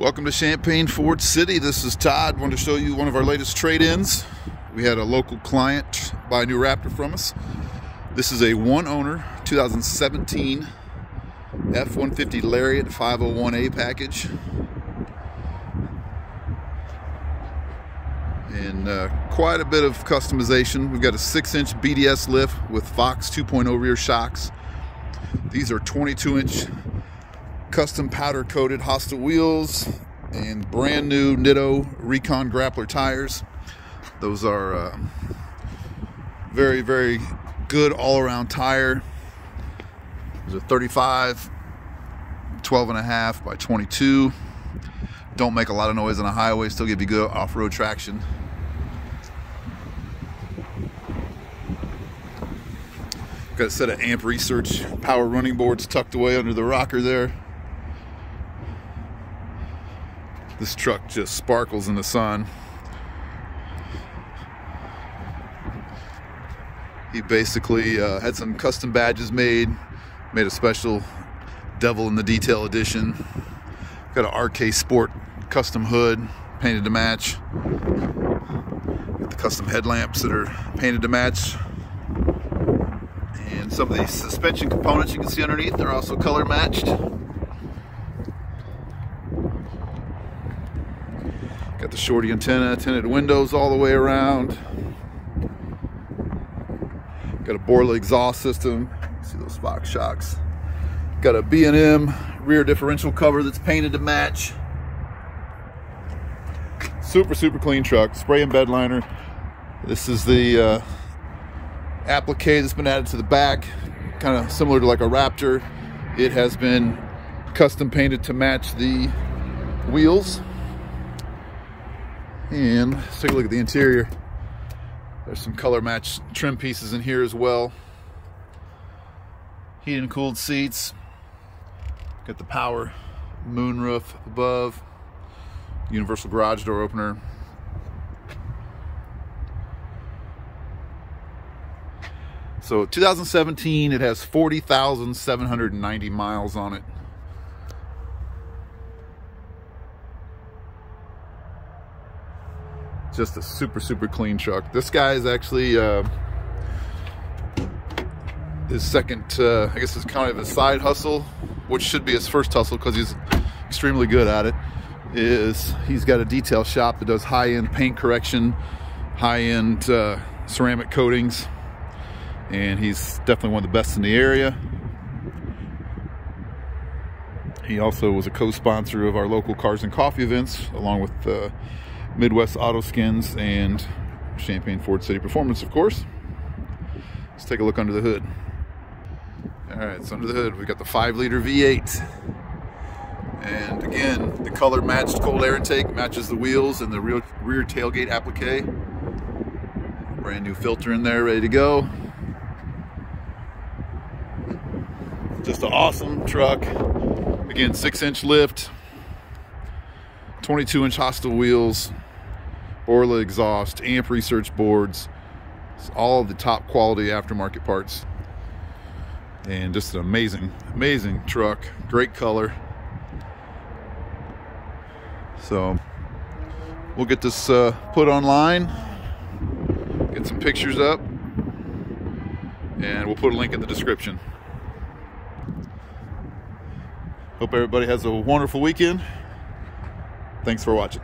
Welcome to Champaign Ford City. This is Todd. I want to show you one of our latest trade-ins. We had a local client buy a new Raptor from us. This is a one owner 2017 F-150 Lariat 501A package. And uh, quite a bit of customization. We've got a six inch BDS lift with Fox 2.0 rear shocks. These are 22 inch custom powder coated Hostile wheels and brand new Nitto Recon Grappler tires. Those are uh, very, very good all around tire. There's a 35, 12 and a half by 22. Don't make a lot of noise on a highway, still give you good off-road traction. Got a set of amp research power running boards tucked away under the rocker there. This truck just sparkles in the sun. He basically uh, had some custom badges made, made a special Devil in the Detail edition. Got an RK Sport custom hood, painted to match. Got the custom headlamps that are painted to match. And some of these suspension components you can see underneath, they're also color matched. Got the shorty antenna, tinted windows all the way around. Got a Borla exhaust system. See those Fox shocks. Got a B&M rear differential cover that's painted to match. Super, super clean truck. Spray and bed liner. This is the uh, applique that's been added to the back. Kind of similar to like a Raptor. It has been custom painted to match the wheels. And let's take a look at the interior. There's some color match trim pieces in here as well. Heated and cooled seats. Got the power moonroof above. Universal garage door opener. So 2017, it has 40,790 miles on it. Just a super, super clean truck. This guy is actually uh, his second, uh, I guess it's kind of a side hustle, which should be his first hustle because he's extremely good at it, is he's got a detail shop that does high-end paint correction, high-end uh, ceramic coatings, and he's definitely one of the best in the area. He also was a co-sponsor of our local Cars and Coffee events, along with uh, Midwest Auto Skins and Champaign Ford City Performance, of course. Let's take a look under the hood. All right, so under the hood, we got the five liter V8. And again, the color matched cold air intake matches the wheels and the rear, rear tailgate applique. Brand new filter in there, ready to go. Just an awesome truck. Again, six inch lift, 22 inch hostile wheels, Borla exhaust, amp research boards, all the top quality aftermarket parts. And just an amazing, amazing truck, great color. So we'll get this uh, put online, get some pictures up, and we'll put a link in the description. Hope everybody has a wonderful weekend. Thanks for watching.